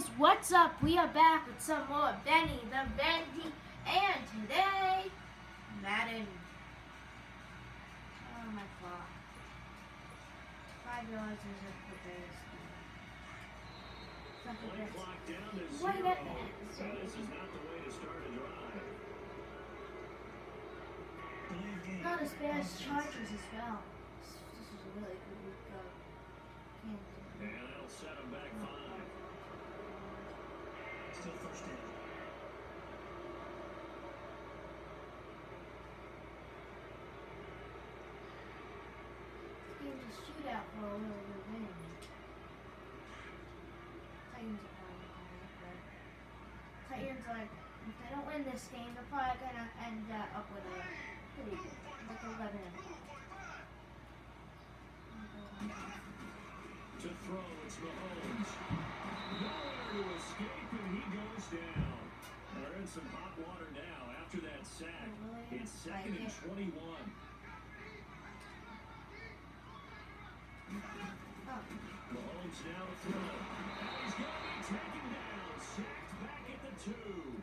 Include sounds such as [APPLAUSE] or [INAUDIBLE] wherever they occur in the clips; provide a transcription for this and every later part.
guys, what's up? We are back with some more Benny the Bendy, and today, Madden. Oh my god. Five yards is clock down to What about? This is not the way to start a drive. Not as bad as Chargers as well. This is a really good week. And that'll set them back five. Still first down. Game's a shootout for a little win. Titans are probably gonna win, but Titans like if they don't win this game, they're probably gonna end uh, up with a pretty like eleven To throw, it's Mahomes. Nowhere to escape, and he goes down. They're in some hot water now after that sack. It's second and 21. Oh, Mahomes now to throw. And he's going to be taken down. Sacked back at the two.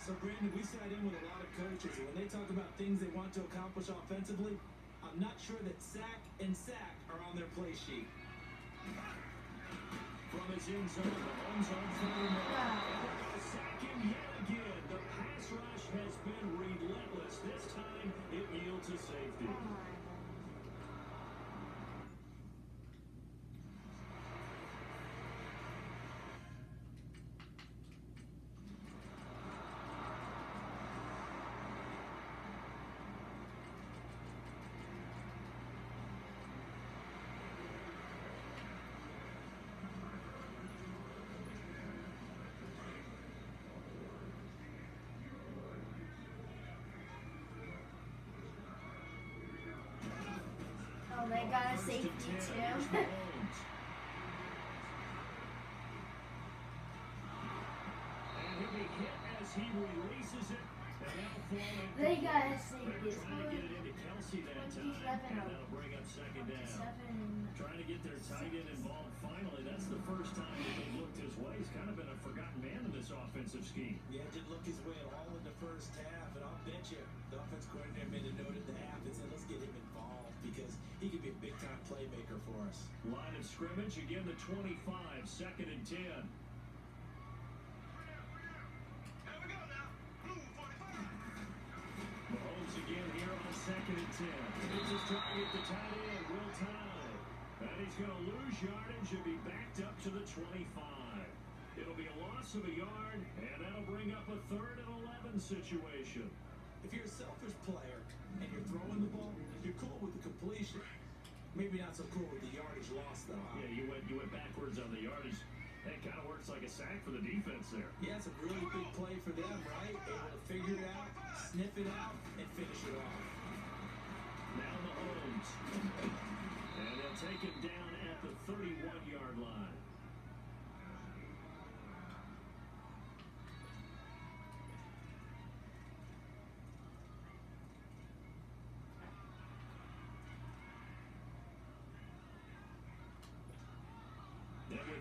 So, Brandon, we sat in with a lot of coaches, and when they talk about things they want to accomplish offensively, I'm not sure that sack and sack are on their play sheet. From his end zone, Mahomes on third and And that'll fall in- they got a safety. Trying to get it into Kelce that time. 27 And that'll bring up second down. Seven. Trying to get their tight end involved finally. That's the first time that they've looked his way. He's kind of been a forgotten man in this offensive scheme. Yeah, did look his way at all in the first half, and I'll bet you the offense coordinator made a note at the half and said, let's get him because he could be a big-time playmaker for us. Line of scrimmage, again the 25, second and 10. Mahomes again here on second and 10. Here's his target, the tight end, Will Tye. And he's going to lose yardage and be backed up to the 25. It'll be a loss of a yard, and that'll bring up a third and 11 situation. If you're a selfish player and you're throwing the ball, you're cool with the completion. Maybe not so cool with the yardage loss, though. huh? Yeah, you went you went backwards on the yardage. That kind of works like a sack for the defense there. Yeah, it's a really big play for them, right? Able to figure it out, sniff it out, and finish it off. Now Mahomes.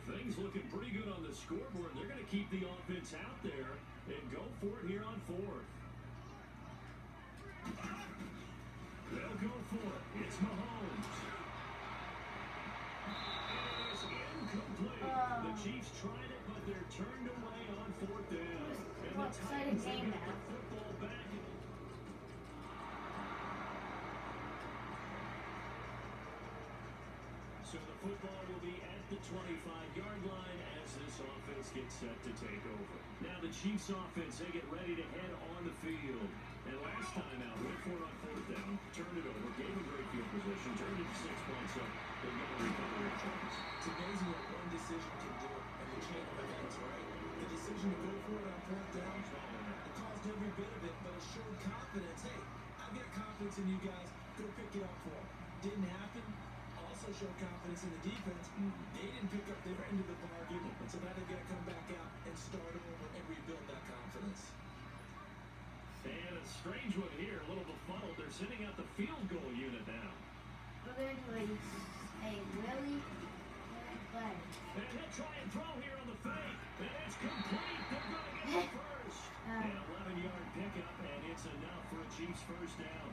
Things looking pretty good on the scoreboard, they're going to keep the offense out there and go for it here on fourth. They'll go for it. It's Mahomes. It is incomplete. The Chiefs tried it, but they're turned away on fourth down. And the Titans game now. So the football will be at the 25-yard line as this offense gets set to take over. Now the Chiefs offense, they get ready to head on the field. And last time out, went for it on fourth down, turned it over, gave a great field position, turned it to six points, so they've got to recover their chance. Amazing what one decision can do in the chain of events, right? The decision to go for it on fourth down, it caused every bit of it, but it showed confidence. Hey, I've got confidence in you guys. Go pick it up for them. Didn't happen also showed confidence in the defense. Mm-hmm. They didn't pick up their end of the bargain, so now they've got to come back out and start over and rebuild that confidence. And a strange one here, a little befuddled. They're sending out the field goal unit now. Well, they're doing a really good play. And he'll try and throw here on the fake. And it's complete. They're going to get the first. [LAUGHS] Uh, an 11-yard pickup, and it's enough for a Chiefs first down.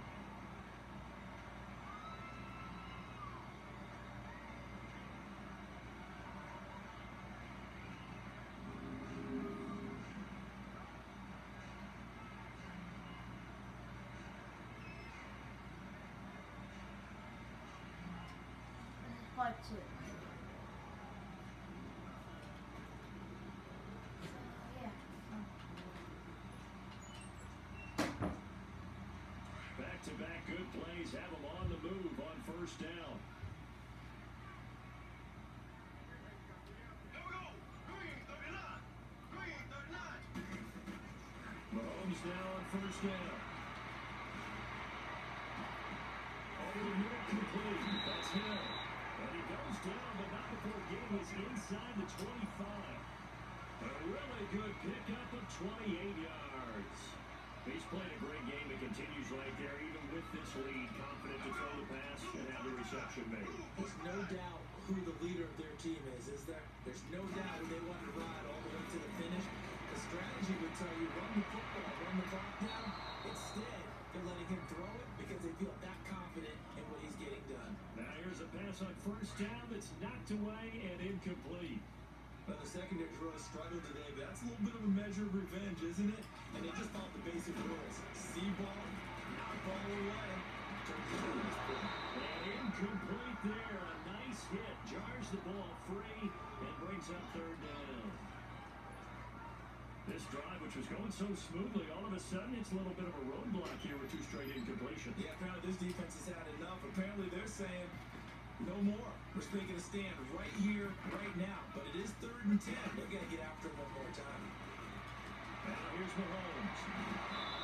Back to back good plays have them on the move on first down. Mahomes now on first down. Over the middle complete. That's Hill. And he goes down, but not before inside the 25. A really good pickup of 28 yards. He's played a great game and continues right there, even with this lead, confident to throw the pass and have the reception made. There's no doubt who the leader of their team is, is there? There's no doubt they want to ride all the way to the finish. Of a measure of revenge, isn't it? And they just followed the basic rules. See ball, knock ball away. Turn it over this. And incomplete there. A nice hit. Jars the ball free and brings up third down. This drive, which was going so smoothly, all of a sudden it's a little bit of a roadblock here with two straight incompletions. Yeah, apparently this defense has had enough. Apparently they're saying no more. We're making a stand right here, right now. But it is third and ten. They got to get after him one more time. Here's Mahomes.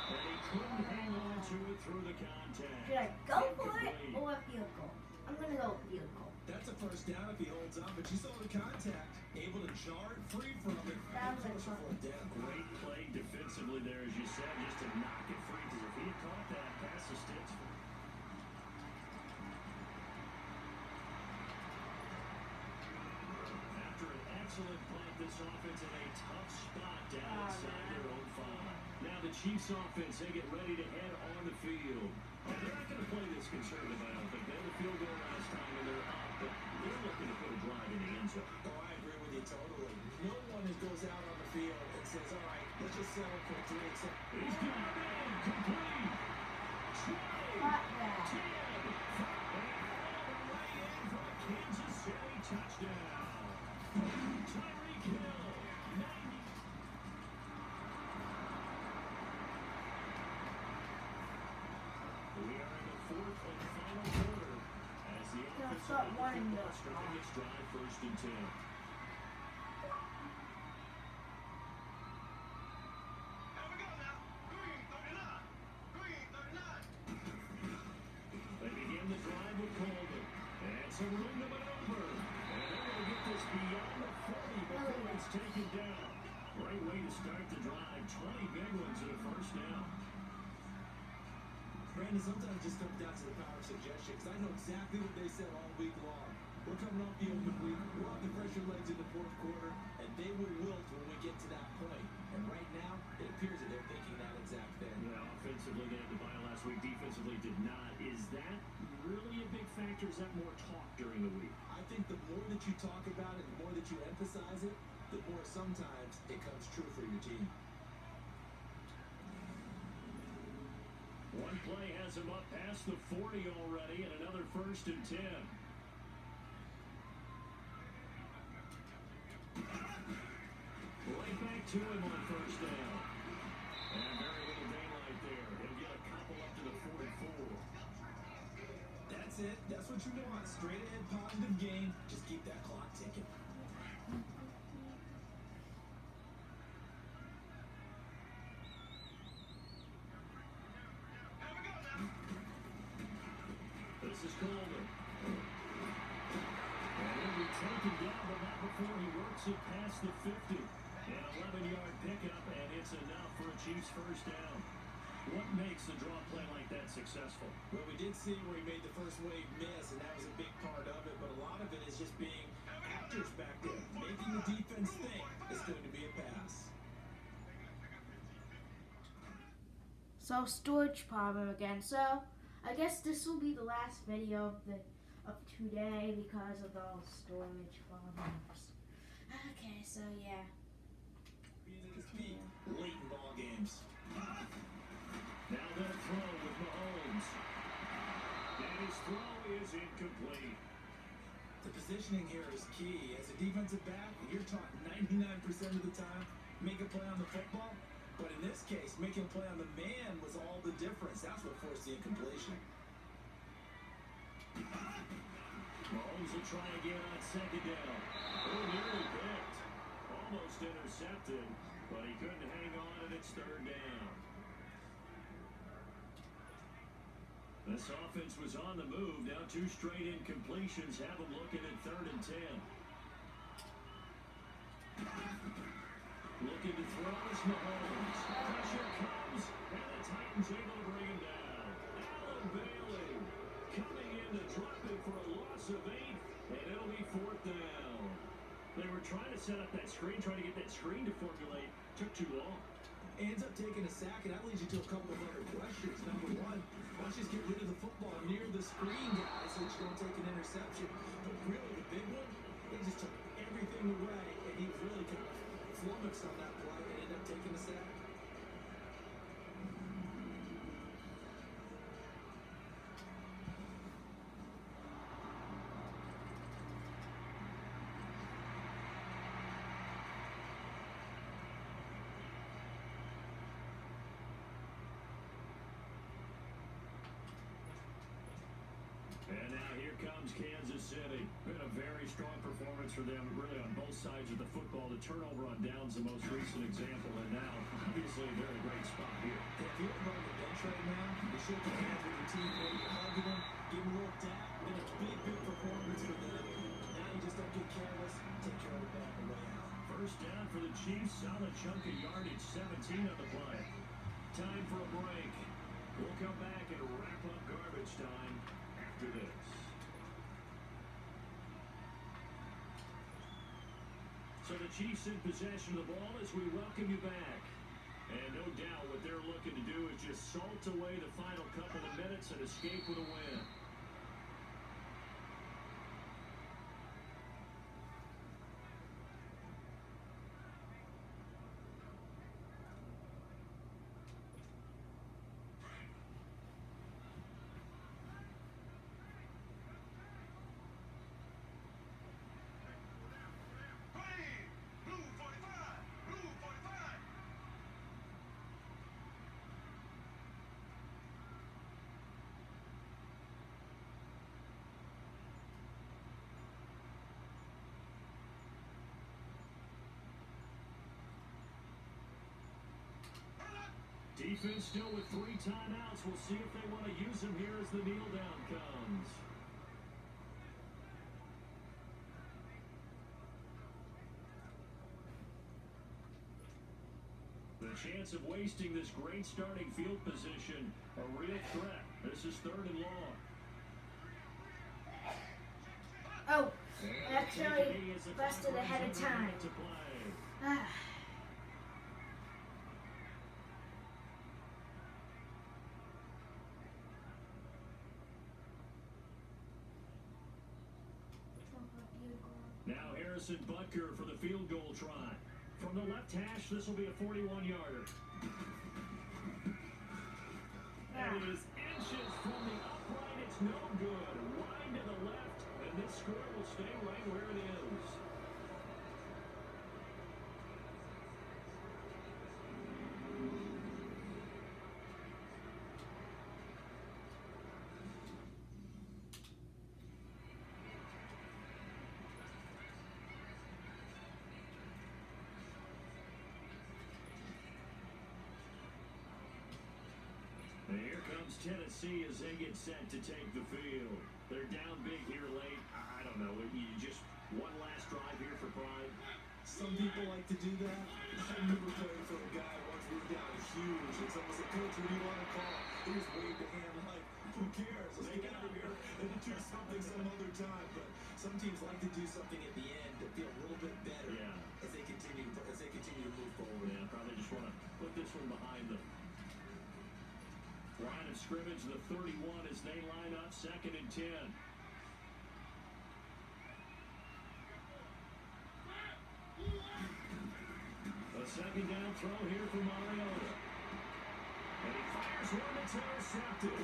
And he couldn't hang on to it through the contact. Should I go for it or field goal? I'm gonna go field goal. That's a first down if he holds on, but you saw the contact. Able to jar it free from it. That was a. Great play defensively there, as you said, just to knock it free. Because if he had caught that pass the sticks, After an excellent punt, this offense in a tough spot down Oh, inside man. their own five. Now the Chiefs offense, they get ready to head on the field. And they're not going to play this conservative, I don't think. They had a field goal last time and they're up, but they're looking to put a drive in the end zone. Oh, I agree with you totally. No one just goes out on the field and says, all right, let's just settle for three. Except He's got it in, complete. Twenty, Caught that. ten, five, and all the way in for a Kansas City touchdown. Tyreek Hill, 90. We are in the fourth and final quarter as the No, offensive its drive first and ten. Sometimes it just comes down to the power of suggestion because I know exactly what they said all week long. We're coming off the open week. We'll have the pressure legs in the fourth quarter, and they will wilt when we get to that point. And right now, it appears that they're thinking that exact thing. Yeah, offensively, they had the bye last week. Defensively, did not. Is that really a big factor? Is that more talk during the week? I think the more that you talk about it, the more that you emphasize it, the more sometimes it comes true for your team. One play has him up past the 40 already, and another first and 10. Right back to him on first down. And very little daylight there. He'll get a couple up to the 44. That's it. That's what you want. Straight ahead positive game. Just keep that clock he works it past the 50. An 11-yard pickup, and it's enough for a Chiefs first down. What makes a draw play like that successful? Well, we did see where he made the first wave miss, and that was a big part of it. But a lot of it is just being actors back there, making the defense think it's going to be a pass. So storage problem again. So I guess this will be the last video of the of today because of the storage problems. Okay, so yeah. He's at his peak late in ball games. Now they'll throw with Mahomes. And his throw is incomplete. The positioning here is key. As a defensive back, you're taught 99% of the time, make a play on the football. But in this case, making a play on the man was all the difference. That's what forced the incompletion. Mahomes will try again on second down. Oh, nearly picked. Almost intercepted, but he couldn't hang on, and it's third down. This offense was on the move. Now two straight incompletions have them looking at third and ten. Looking to throw is Mahomes. Pressure comes, and the Titans able to bring him down. Allen Bailey coming in to drop it for a loss of eight, and it'll be fourth down. They were trying to set up that screen, trying to get that screen to formulate. Took too long. Ends up taking a sack, and that leads you to a couple of other questions. Number one, why don't you just get rid of the football near the screen, guys, so you don't take an interception? But really, the big one, they just took everything away, and he really kind of flummoxed on that play and ended up taking a sack. And now here comes Kansas City. Been a very strong performance for them, really on both sides of the football. The turnover on downs the most recent example, and now obviously they're a very great spot here. If you're on the bench right now, you should be hands with your teammate, you're hugging them, give them a little tap. Been a big, big performance for them. Now you just don't get careless. Take care of the ball on the way out. First down for the Chiefs. Solid chunk of yardage, 17 on the play. Time for a break. We'll come back and wrap up garbage time after this. So the Chiefs in possession of the ball as we welcome you back. And no doubt what they're looking to do is just salt away the final couple of minutes and escape with a win. Defense still with three timeouts. We'll see if they want to use them here as the kneel down comes. The chance of wasting this great starting field position, a real threat. This is third and long. Oh, Actually, busted ahead of time. ah. Now Harrison Butker for the field goal try. From the left hash, this will be a 41-yarder. That is inches from the upright. It's no good. Wide to the left, and this score will stay right where it is. And comes Tennessee as they get set to take the field. They're down big here late. I don't know. You just one last drive here for pride. Some people like to do that. I remember playing for a guy once we were down huge. It's almost like, coach, what do you want to call? He just waved a hand like, scrimmage, the 31, as they line up second and 10. A second down throw here for Mariota. And he fires one that's intercepted.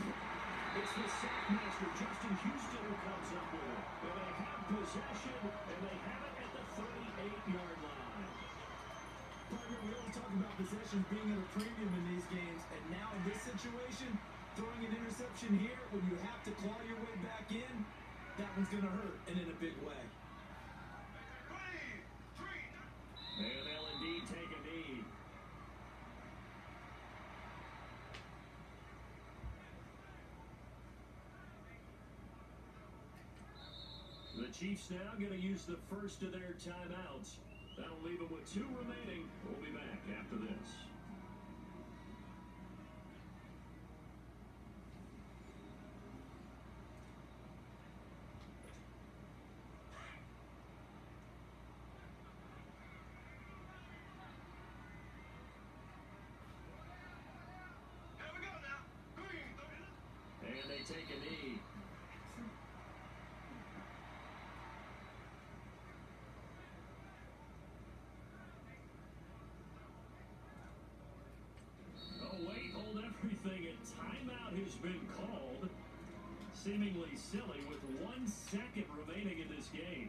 It's the sackmaster, Justin Houston, who comes up with it. And they have possession, and they have it at the 38-yard line. Partner, we always talk about possessions being at a premium in these games, and now in this situation, throwing an interception here when you have to claw your way back in, that one's going to hurt, and in a big way. And they'll indeed take a knee. The Chiefs now going to use the first of their timeouts. That'll leave them with two remaining. We'll be back after this. And they take a knee. Oh, wait, hold everything. A timeout has been called. Seemingly silly with one second remaining in this game.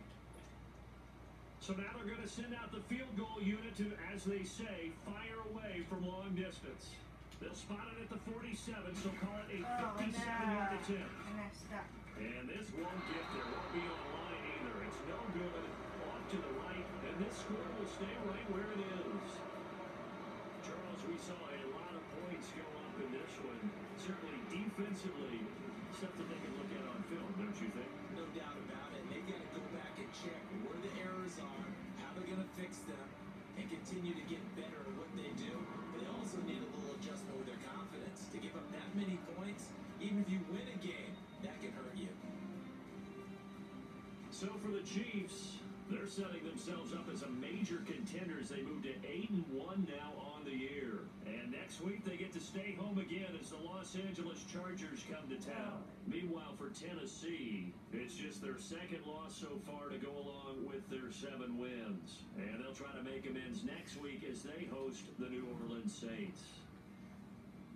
So now they're going to send out the field goal unit to, as they say, fire away from long distance. They'll spot it at the 47, so call it a Oh, 57 yard no. attempt. I messed up. And this won't get there. Won't be on the line either. It's no good. Off to the right. And this score will stay right where it is. Charles, we saw a lot of points go up in this one. Certainly defensively, stuff that they can look at on film, don't you think? No doubt about it. They've got to go back and check where the errors are, how they're going to fix them, and continue to get better at what they do. But They also need a little adjustment with their confidence. To give up that many points, even if you win a game, that can hurt you. So for the Chiefs, they're setting themselves up as a major contender as they move to 8 and 1 now on the year. Next week they get to stay home again as the Los Angeles Chargers come to town. Meanwhile, for Tennessee, it's just their second loss so far to go along with their seven wins. And they'll try to make amends next week as they host the New Orleans Saints.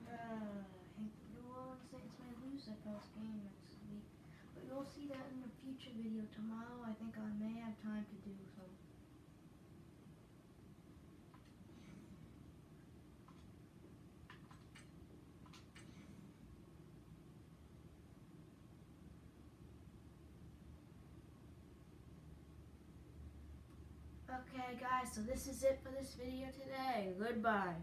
Uh, New Orleans Saints may lose that first game next week. But you'll see that in a future video tomorrow. I think I may have time to do some. Okay guys, so this is it for this video today. Goodbye.